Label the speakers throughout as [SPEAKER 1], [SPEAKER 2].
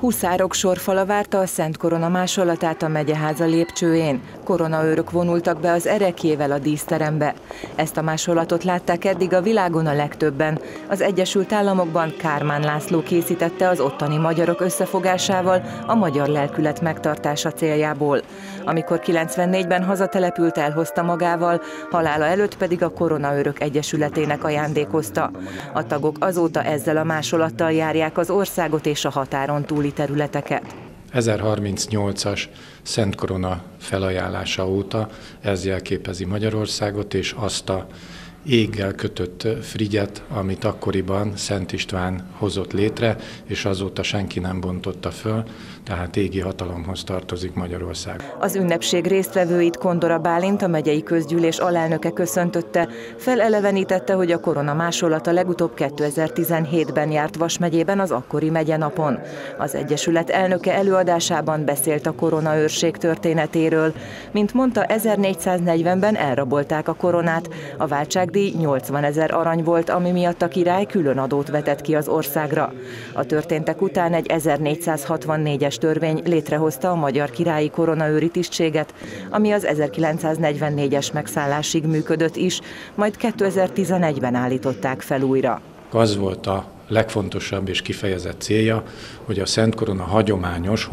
[SPEAKER 1] Huszárok sorfala várta a Szent Korona másolatát a megyeháza lépcsőjén. Koronaőrök vonultak be az erekjével a díszterembe. Ezt a másolatot látták eddig a világon a legtöbben. Az Egyesült Államokban Kármán László készítette az ottani magyarok összefogásával a magyar lelkület megtartása céljából. Amikor 94-ben hazatelepült, elhozta magával, halála előtt pedig a Koronaőrök Egyesületének ajándékozta. A tagok azóta ezzel a másolattal járják az országot és a határon túli területeket.
[SPEAKER 2] 1038-as Szent Korona felajánlása óta ez jelképezi Magyarországot, és azt a éggel kötött frigyet, amit akkoriban Szent István hozott létre, és azóta senki nem bontotta föl, tehát égi hatalomhoz tartozik Magyarország.
[SPEAKER 1] Az ünnepség résztvevőit Kondora Bálint, a megyei közgyűlés alelnöke köszöntötte, felelevenítette, hogy a korona másolata legutóbb 2017-ben járt Vas megyében az akkori megyenapon. Az Egyesület elnöke előadásában beszélt a koronaőrség történetéről. Mint mondta, 1440-ben elrabolták a koronát, a váltságdíj 80 ezer arany volt, ami miatt a király külön adót vetett ki az országra. A történtek után egy 1464-es törvény létrehozta a magyar királyi koronaőri tisztséget, ami az 1944-es megszállásig működött is, majd 2011-ben állították fel újra.
[SPEAKER 2] Az volt a legfontosabb és kifejezett célja, hogy a Szent Korona hagyományos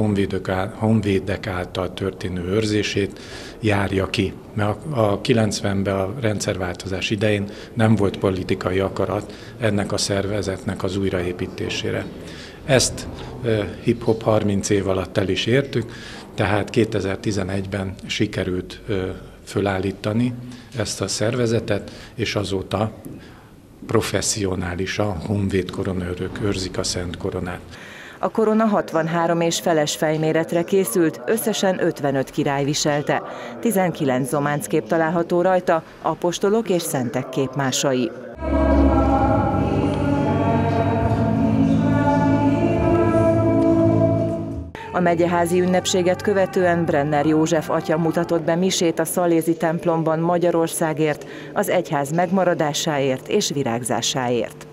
[SPEAKER 2] honvédek által történő őrzését járja ki. Mert a 90-ben a rendszerváltozás idején nem volt politikai akarat ennek a szervezetnek az újraépítésére. Ezt hip-hop 30 év alatt el is értük, tehát 2011-ben sikerült fölállítani ezt a szervezetet, és azóta professzionálisan honvéd koronőrök őrzik a Szent Koronát.
[SPEAKER 1] A korona 63 és feles fejméretre készült, összesen 55 király viselte. 19 kép található rajta, apostolok és szentek képmásai. A megyeházi ünnepséget követően Brenner József atya mutatott be misét a Szalézi templomban Magyarországért, az egyház megmaradásáért és virágzásáért.